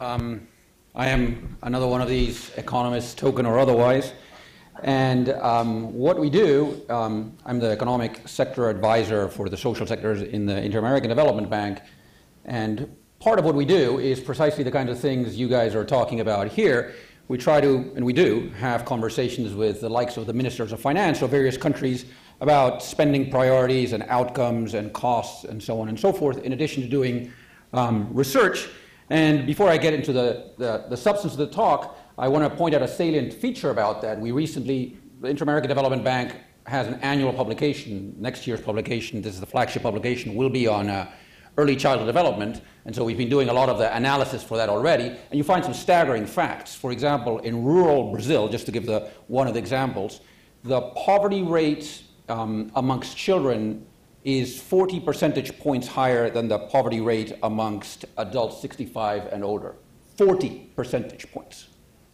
Um, I am another one of these economists, token or otherwise. And um, what we do, um, I'm the economic sector advisor for the social sectors in the Inter American Development Bank. And part of what we do is precisely the kinds of things you guys are talking about here. We try to, and we do, have conversations with the likes of the ministers of finance of various countries about spending priorities and outcomes and costs and so on and so forth, in addition to doing um, research. And before I get into the, the, the substance of the talk, I want to point out a salient feature about that. We recently, the Inter-American Development Bank has an annual publication. Next year's publication, this is the flagship publication, will be on uh, early childhood development. And so we've been doing a lot of the analysis for that already. And you find some staggering facts. For example, in rural Brazil, just to give the, one of the examples, the poverty rate um, amongst children is 40 percentage points higher than the poverty rate amongst adults 65 and older. 40 percentage points.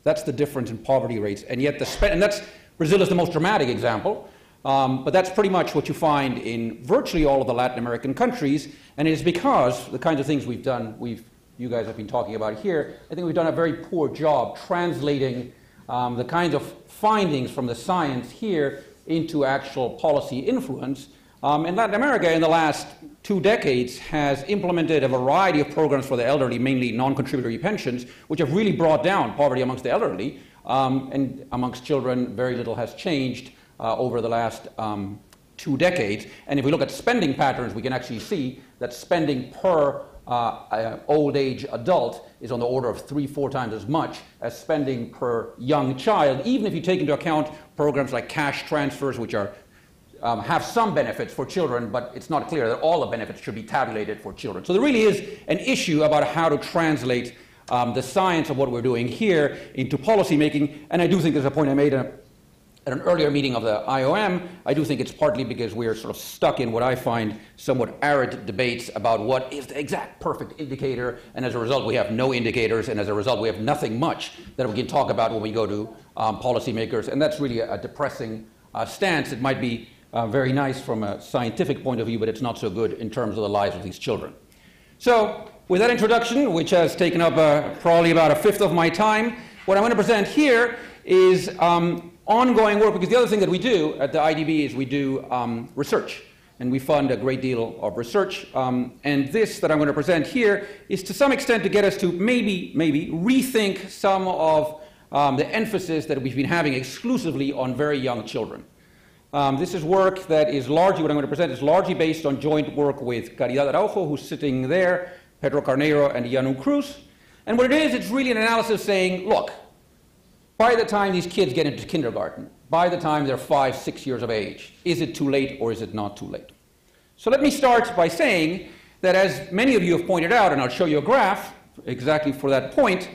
That's the difference in poverty rates. And yet, the spend, and that's Brazil is the most dramatic example. Um, but that's pretty much what you find in virtually all of the Latin American countries. And it is because the kinds of things we've done, we've, you guys have been talking about here, I think we've done a very poor job translating um, the kinds of findings from the science here into actual policy influence. Um, and Latin America, in the last two decades, has implemented a variety of programs for the elderly, mainly non contributory pensions, which have really brought down poverty amongst the elderly. Um, and amongst children, very little has changed uh, over the last um, two decades. And if we look at spending patterns, we can actually see that spending per uh, old age adult is on the order of three, four times as much as spending per young child, even if you take into account programs like cash transfers, which are um, have some benefits for children, but it's not clear that all the benefits should be tabulated for children. So there really is an issue about how to translate um, the science of what we're doing here into policy making. And I do think there's a point I made at an earlier meeting of the IOM. I do think it's partly because we're sort of stuck in what I find somewhat arid debates about what is the exact perfect indicator. And as a result, we have no indicators. And as a result, we have nothing much that we can talk about when we go to um, policymakers. And that's really a, a depressing uh, stance. It might be uh, very nice from a scientific point of view, but it's not so good in terms of the lives of these children. So, with that introduction, which has taken up uh, probably about a fifth of my time, what I'm going to present here is um, ongoing work, because the other thing that we do at the IDB is we do um, research, and we fund a great deal of research. Um, and this that I'm going to present here is to some extent to get us to maybe, maybe rethink some of um, the emphasis that we've been having exclusively on very young children. Um, this is work that is largely, what I'm going to present is largely based on joint work with Caridad Araujo, who's sitting there, Pedro Carneiro, and Yyannú Cruz. And what it is, it's really an analysis saying, look, by the time these kids get into kindergarten, by the time they're five, six years of age, is it too late or is it not too late? So let me start by saying that as many of you have pointed out, and I'll show you a graph exactly for that point,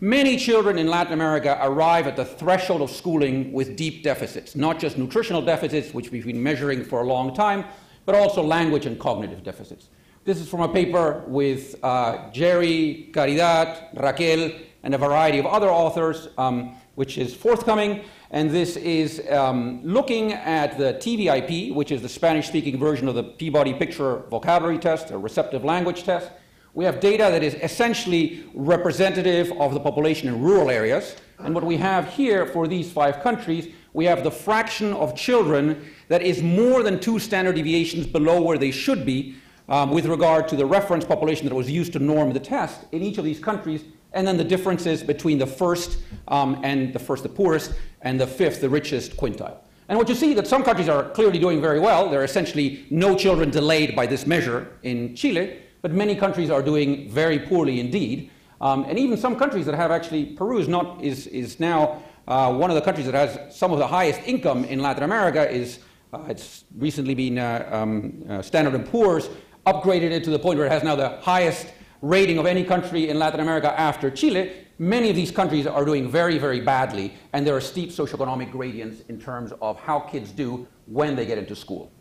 Many children in Latin America arrive at the threshold of schooling with deep deficits, not just nutritional deficits, which we've been measuring for a long time, but also language and cognitive deficits. This is from a paper with uh, Jere, Caridad, Raquel, and a variety of other authors, um, which is forthcoming. And this is um, looking at the TVIP, which is the Spanish speaking version of the Peabody Picture Vocabulary Test, a receptive language test. We have data that is essentially representative of the population in rural areas. And what we have here for these five countries, we have the fraction of children that is more than two standard deviations below where they should be um, with regard to the reference population that was used to norm the test in each of these countries, and then the differences between the first um, and the first, the poorest, and the fifth, the richest quintile. And what you see that some countries are clearly doing very well. There are essentially no children delayed by this measure in Chile but many countries are doing very poorly indeed. Um, and even some countries that have actually, Peru is, not, is, is now uh, one of the countries that has some of the highest income in Latin America. Is uh, It's recently been, uh, um, uh, Standard & Poor's upgraded it to the point where it has now the highest rating of any country in Latin America after Chile. Many of these countries are doing very, very badly, and there are steep socioeconomic gradients in terms of how kids do when they get into school.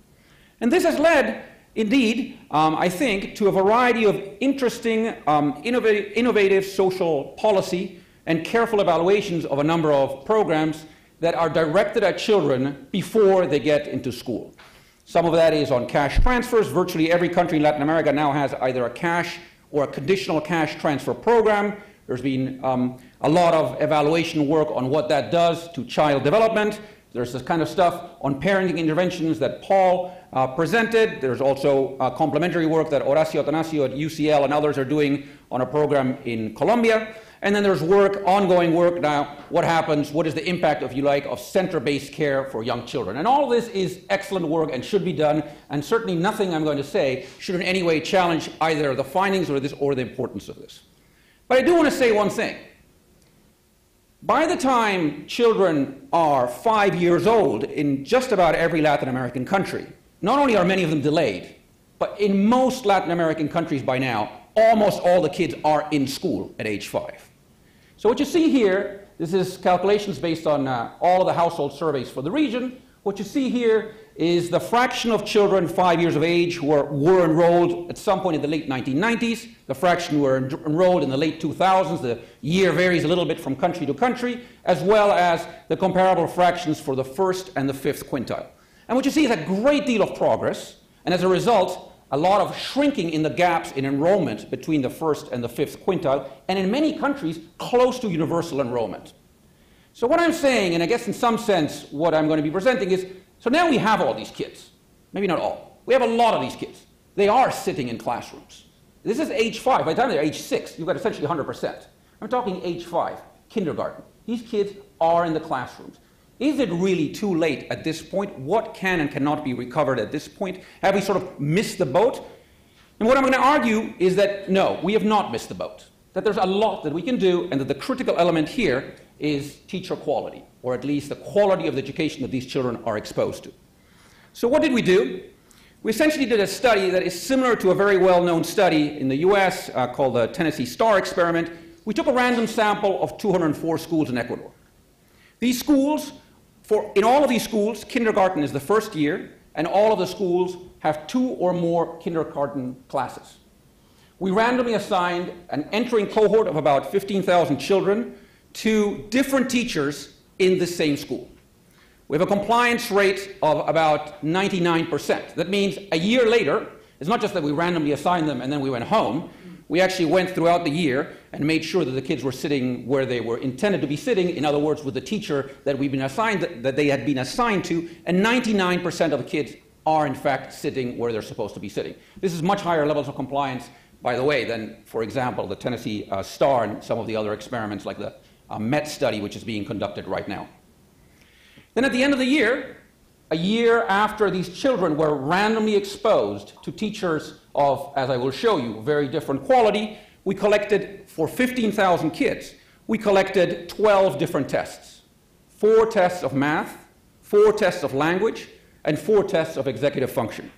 And this has led Indeed, um, I think, to a variety of interesting, um, innovative, innovative social policy and careful evaluations of a number of programs that are directed at children before they get into school. Some of that is on cash transfers. Virtually every country in Latin America now has either a cash or a conditional cash transfer program. There's been um, a lot of evaluation work on what that does to child development. There's this kind of stuff on parenting interventions that Paul uh, presented. There's also uh, complementary work that Orazio Attanasio at UCL and others are doing on a program in Colombia. And then there's work, ongoing work now, what happens, what is the impact, if you like, of center-based care for young children. And all this is excellent work and should be done, and certainly nothing I'm going to say should in any way challenge either the findings or this or the importance of this. But I do want to say one thing. By the time children are five years old in just about every Latin American country, not only are many of them delayed, but in most Latin American countries by now, almost all the kids are in school at age five. So what you see here, this is calculations based on uh, all of the household surveys for the region. What you see here is the fraction of children five years of age who were, enrolled at some point in the late 1990s, the fraction who were en enrolled in the late 2000s, the year varies a little bit from country to country, as well as the comparable fractions for the first and the fifth quintile. And what you see is a great deal of progress, and as a result, a lot of shrinking in the gaps in enrollment between the first and the fifth quintile, and in many countries, close to universal enrollment. So, what I'm saying, and I guess in some sense what I'm going to be presenting is so now we have all these kids. Maybe not all. We have a lot of these kids. They are sitting in classrooms. This is age five. By the time they're age six, you've got essentially 100%. I'm talking age five, kindergarten. These kids are in the classrooms. Is it really too late at this point? What can and cannot be recovered at this point? Have we sort of missed the boat? And what I'm going to argue is that no, we have not missed the boat. That there's a lot that we can do, and that the critical element here is teacher quality, or at least the quality of the education that these children are exposed to. So, what did we do? We essentially did a study that is similar to a very well known study in the US uh, called the Tennessee STAR experiment. We took a random sample of 204 schools in Ecuador. These schools for, in all of these schools, kindergarten is the first year, and all of the schools have two or more kindergarten classes. We randomly assigned an entering cohort of about 15,000 children to different teachers in the same school. We have a compliance rate of about 99%. That means a year later, it's not just that we randomly assigned them and then we went home, we actually went throughout the year and made sure that the kids were sitting where they were intended to be sitting, in other words, with the teacher that we've been assigned, that they had been assigned to, and 99% of the kids are in fact sitting where they're supposed to be sitting. This is much higher levels of compliance, by the way, than, for example, the Tennessee uh, STAR and some of the other experiments like the uh, MET study, which is being conducted right now. Then at the end of the year, a year after these children were randomly exposed to teachers of, as I will show you, very different quality, we collected for 15,000 kids, we collected 12 different tests. Four tests of math, four tests of language, and four tests of executive function.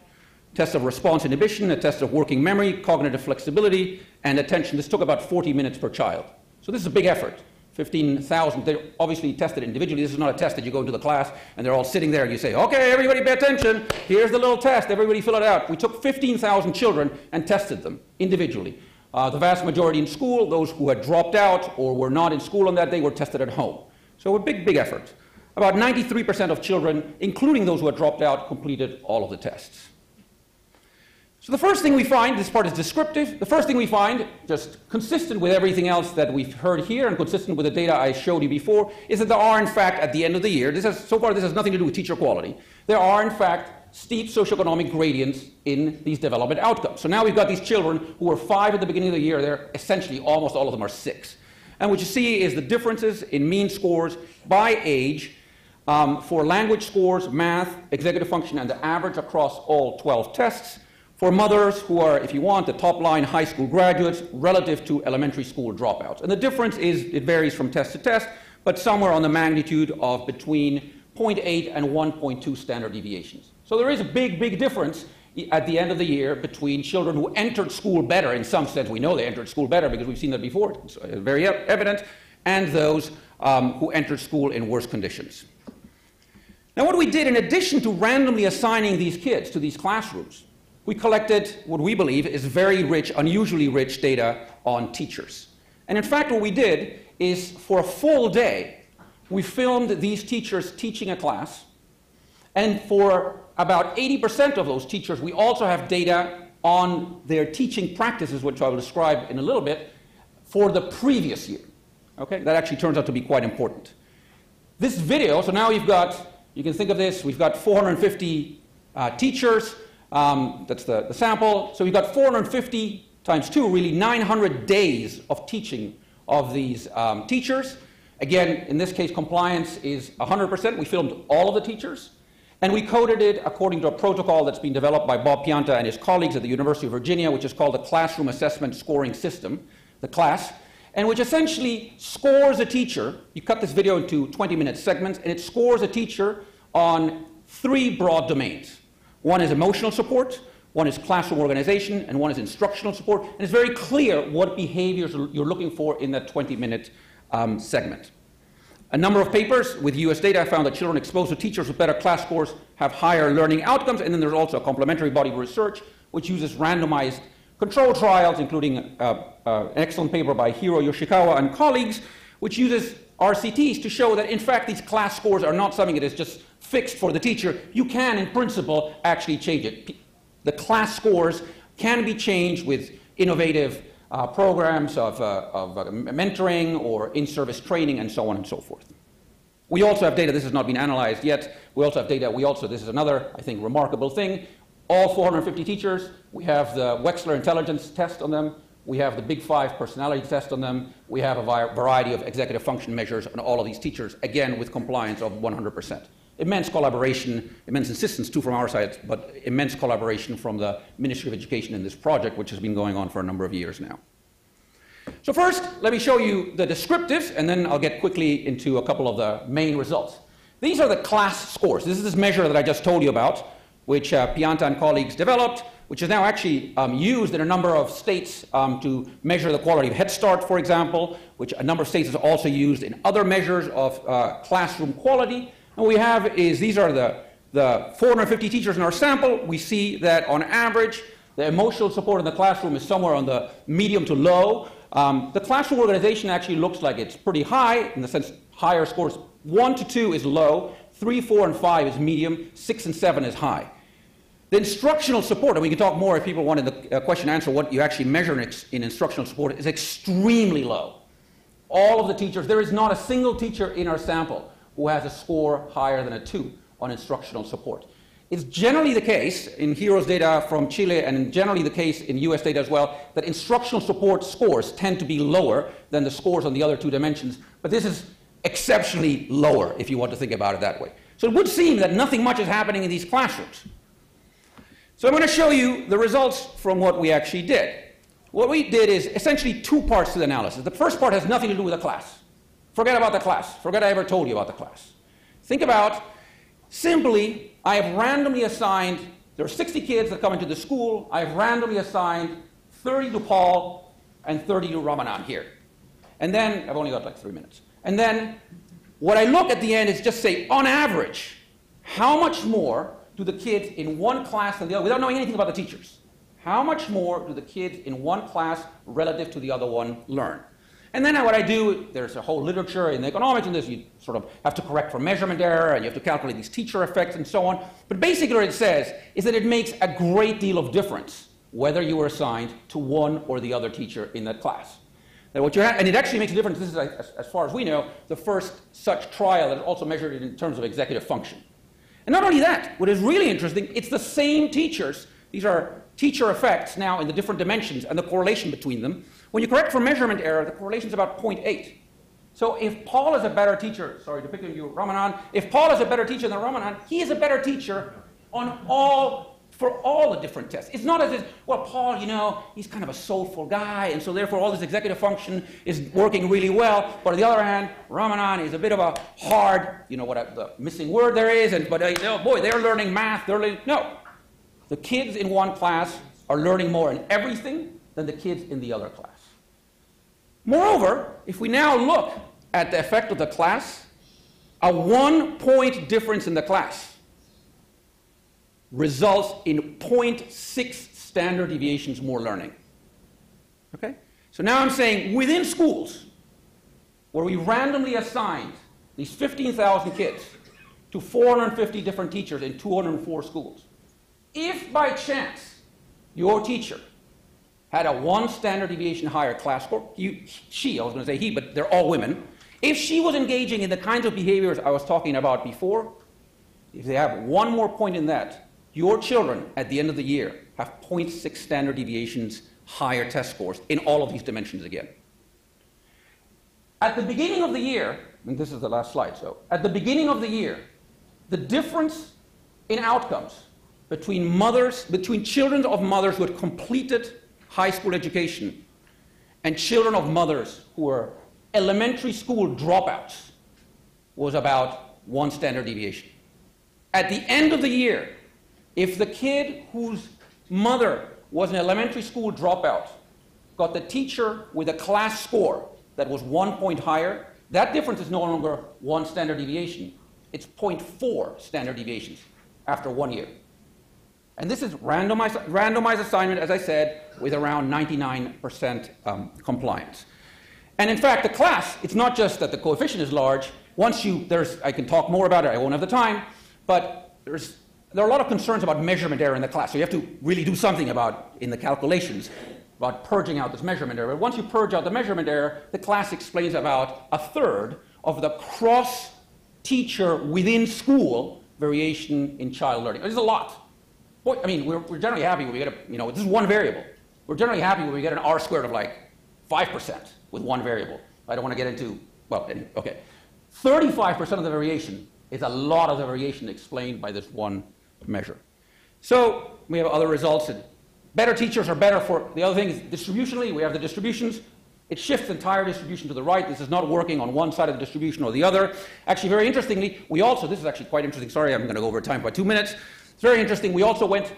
Tests of response inhibition, a test of working memory, cognitive flexibility, and attention. This took about 40 minutes per child. So this is a big effort. 15,000. They're obviously tested individually. This is not a test that you go into the class and they're all sitting there and you say, okay, everybody pay attention. Here's the little test. Everybody fill it out. We took 15,000 children and tested them individually. Uh, the vast majority in school, those who had dropped out or were not in school on that day, were tested at home. So a big, big effort. About 93% of children, including those who had dropped out, completed all of the tests. So the first thing we find, this part is descriptive, the first thing we find, just consistent with everything else that we've heard here and consistent with the data I showed you before, is that there are in fact at the end of the year, this has, so far this has nothing to do with teacher quality, there are in fact steep socioeconomic gradients in these development outcomes. So now we've got these children who were five at the beginning of the year, they're essentially almost all of them are six. And what you see is the differences in mean scores by age um, for language scores, math, executive function, and the average across all 12 tests for mothers who are, if you want, the top line high school graduates relative to elementary school dropouts. And the difference is it varies from test to test, but somewhere on the magnitude of between 0.8 and 1.2 standard deviations. So there is a big, big difference at the end of the year between children who entered school better, in some sense we know they entered school better because we've seen that before, it's uh, very evident, and those um, who entered school in worse conditions. Now, what we did in addition to randomly assigning these kids to these classrooms we collected what we believe is very rich, unusually rich data on teachers. And in fact, what we did is for a full day, we filmed these teachers teaching a class. And for about 80% of those teachers, we also have data on their teaching practices, which I will describe in a little bit, for the previous year. Okay, that actually turns out to be quite important. This video, so now you've got, you can think of this, we've got 450 uh, teachers, um, that's the, the sample. So we've got 450 times 2, really 900 days of teaching of these um, teachers. Again, in this case, compliance is 100%. We filmed all of the teachers. And we coded it according to a protocol that's been developed by Bob Pianta and his colleagues at the University of Virginia, which is called the Classroom Assessment Scoring System, the CLASS, and which essentially scores a teacher. You cut this video into 20 minute segments, and it scores a teacher on three broad domains. One is emotional support, one is classroom organization, and one is instructional support. And it's very clear what behaviors you're looking for in that 20 minute um, segment. A number of papers with US data found that children exposed to teachers with better class scores have higher learning outcomes, and then there's also a complementary body of research which uses randomized control trials, including uh, uh, an excellent paper by Hiro Yoshikawa and colleagues, which uses RCTs to show that, in fact, these class scores are not something that is just fixed for the teacher. You can, in principle, actually change it. The class scores can be changed with innovative uh, programs of, uh, of uh, mentoring or in-service training and so on and so forth. We also have data, this has not been analyzed yet, we also have data, we also, this is another, I think, remarkable thing. All 450 teachers, we have the Wechsler intelligence test on them, we have the Big Five personality test on them, we have a variety of executive function measures on all of these teachers, again with compliance of 100% immense collaboration, immense insistence too from our side, but immense collaboration from the Ministry of Education in this project, which has been going on for a number of years now. So first, let me show you the descriptives, and then I'll get quickly into a couple of the main results. These are the class scores. This is this measure that I just told you about, which uh, Pianta and colleagues developed, which is now actually um, used in a number of states um, to measure the quality of Head Start, for example, which a number of states has also used in other measures of uh, classroom quality. What we have is these are the, the 450 teachers in our sample. We see that on average, the emotional support in the classroom is somewhere on the medium to low. Um, the classroom organization actually looks like it's pretty high, in the sense higher scores. One to two is low, three, four, and five is medium, six and seven is high. The instructional support, and we can talk more if people want the uh, question answer what you actually measure in instructional support, is extremely low. All of the teachers, there is not a single teacher in our sample who has a score higher than a 2 on instructional support. It's generally the case in Hiro's data from Chile and generally the case in US data as well that instructional support scores tend to be lower than the scores on the other two dimensions, but this is exceptionally lower if you want to think about it that way. So it would seem that nothing much is happening in these classrooms. So I'm going to show you the results from what we actually did. What we did is essentially two parts to the analysis. The first part has nothing to do with the class. Forget about the class. Forget I ever told you about the class. Think about simply, I have randomly assigned, there are 60 kids that come into the school. I have randomly assigned 30 to Paul and 30 to Ramanan here. And then, I've only got like three minutes. And then, what I look at the end is just say, on average, how much more do the kids in one class than the other, without knowing anything about the teachers, how much more do the kids in one class relative to the other one learn? And then what I do, there's a whole literature in economics in this. You sort of have to correct for measurement error, and you have to calculate these teacher effects and so on. But basically what it says is that it makes a great deal of difference whether you were assigned to one or the other teacher in that class. What you have, and it actually makes a difference. This is, as, as far as we know, the first such trial that also measured it in terms of executive function. And not only that, what is really interesting, it's the same teachers. These are teacher effects now in the different dimensions and the correlation between them. When you correct for measurement error, the correlation is about 0.8. So if Paul is a better teacher, sorry to pick on you, Ramanan, if Paul is a better teacher than Ramanan, he is a better teacher on all, for all the different tests. It's not as if, well, Paul, you know, he's kind of a soulful guy, and so therefore all this executive function is working really well. But on the other hand, Ramanan is a bit of a hard, you know what a, the missing word there is, and but uh, oh boy, they're learning math, they're learning, no. The kids in one class are learning more in everything than the kids in the other class. Moreover, if we now look at the effect of the class, a one point difference in the class results in 0.6 standard deviations more learning. Okay? So now I'm saying within schools, where we randomly assigned these 15,000 kids to 450 different teachers in 204 schools, if by chance your teacher had a one standard deviation higher class score, you, she, I was going to say he, but they're all women, if she was engaging in the kinds of behaviors I was talking about before, if they have one more point in that, your children at the end of the year have 0.6 standard deviations higher test scores in all of these dimensions again. At the beginning of the year, and this is the last slide, so at the beginning of the year, the difference in outcomes between mothers, between children of mothers who had completed high school education and children of mothers who were elementary school dropouts was about one standard deviation. At the end of the year, if the kid whose mother was an elementary school dropout got the teacher with a class score that was one point higher, that difference is no longer one standard deviation. It's 0.4 standard deviations after one year. And this is randomized, randomized assignment, as I said, with around 99% um, compliance. And in fact, the class, it's not just that the coefficient is large. Once you, there's, I can talk more about it, I won't have the time, but there's, there are a lot of concerns about measurement error in the class. So you have to really do something about, in the calculations, about purging out this measurement error. But once you purge out the measurement error, the class explains about a third of the cross teacher within school variation in child learning. There's a lot. I mean, we're, we're generally happy when we get a, you know, this is one variable. We're generally happy when we get an R squared of like 5% with one variable. I don't want to get into, well, okay. 35% of the variation is a lot of the variation explained by this one measure. So we have other results. Better teachers are better for, the other thing is distributionally, we have the distributions. It shifts the entire distribution to the right. This is not working on one side of the distribution or the other. Actually, very interestingly, we also, this is actually quite interesting. Sorry, I'm going to go over time by two minutes. It's very interesting. We also went,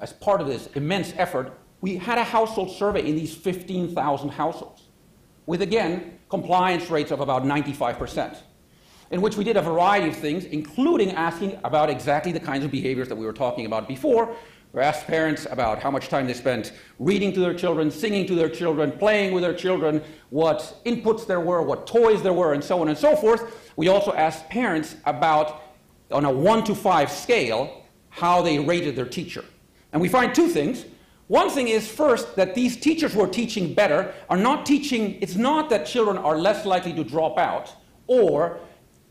as part of this immense effort, we had a household survey in these 15,000 households with, again, compliance rates of about 95%, in which we did a variety of things, including asking about exactly the kinds of behaviors that we were talking about before. We asked parents about how much time they spent reading to their children, singing to their children, playing with their children, what inputs there were, what toys there were, and so on and so forth. We also asked parents about, on a one to five scale, how they rated their teacher. And we find two things. One thing is first that these teachers who are teaching better are not teaching, it's not that children are less likely to drop out or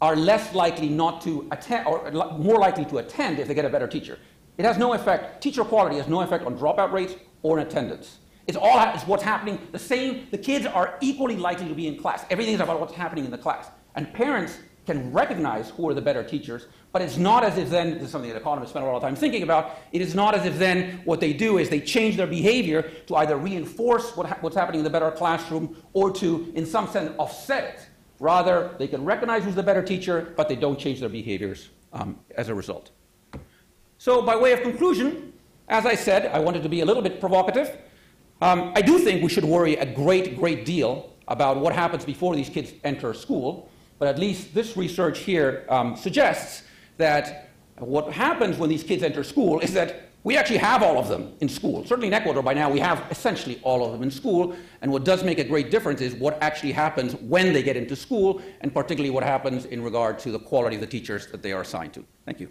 are less likely not to attend or more likely to attend if they get a better teacher. It has no effect, teacher quality has no effect on dropout rates or in attendance. It's all it's what's happening. The same, the kids are equally likely to be in class. Everything is about what's happening in the class. And parents can recognize who are the better teachers, but it's not as if then, this is something that economists spend a lot of time thinking about, it is not as if then what they do is they change their behavior to either reinforce what ha- what's happening in the better classroom or to, in some sense, offset it. Rather, they can recognize who's the better teacher, but they don't change their behaviors um, as a result. So, by way of conclusion, as I said, I wanted to be a little bit provocative. Um, I do think we should worry a great, great deal about what happens before these kids enter school. But at least this research here um, suggests that what happens when these kids enter school is that we actually have all of them in school. Certainly in Ecuador by now we have essentially all of them in school. And what does make a great difference is what actually happens when they get into school, and particularly what happens in regard to the quality of the teachers that they are assigned to. Thank you.